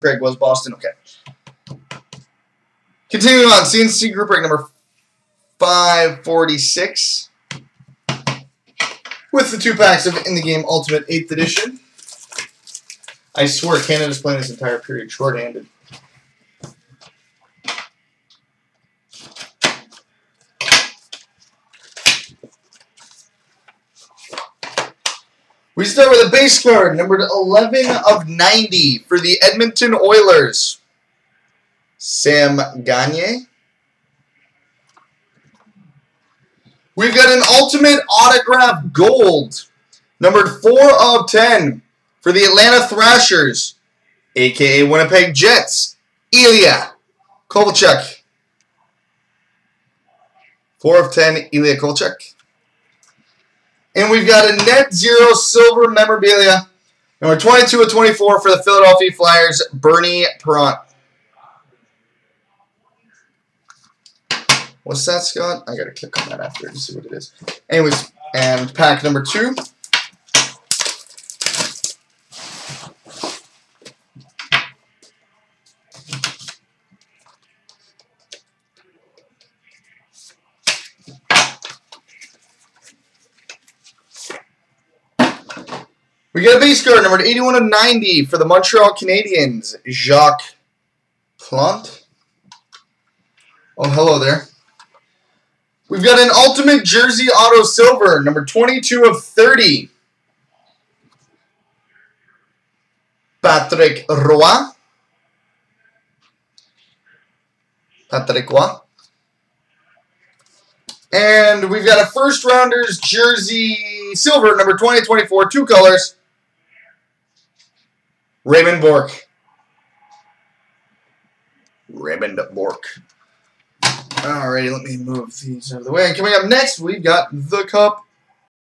Craig was Boston. Okay. Continuing on, CNC group break number 546 with the two packs of In the Game Ultimate 8th Edition. I swear Canada's playing this entire period shorthanded. We start with a base card, numbered 11 of 90 for the Edmonton Oilers. Sam Gagner. We've got an Ultimate Autograph Gold, numbered 4 of 10 for the Atlanta Thrashers, a.k.a. Winnipeg Jets, Ilya Kovalchuk. 4 of 10, Ilya Kovalchuk. And we've got a net zero silver memorabilia. Number 22 of 24 for the Philadelphia Flyers, Bernie Parent. What's that, Scott? I gotta click on that after to see what it is. Anyways, and pack number two. We got a base card numbered 81 of 90 for the Montreal Canadiens, Jacques Plante. Oh, hello there. We've got an Ultimate Jersey Auto Silver, number 22 of 30. Patrick Roy. Patrick Roy. And we've got a first rounders jersey silver, number 2024, two colors. Raymond Bourque. Raymond Bourque. Alrighty, let me move these out of the way. And coming up next, we've got the Cup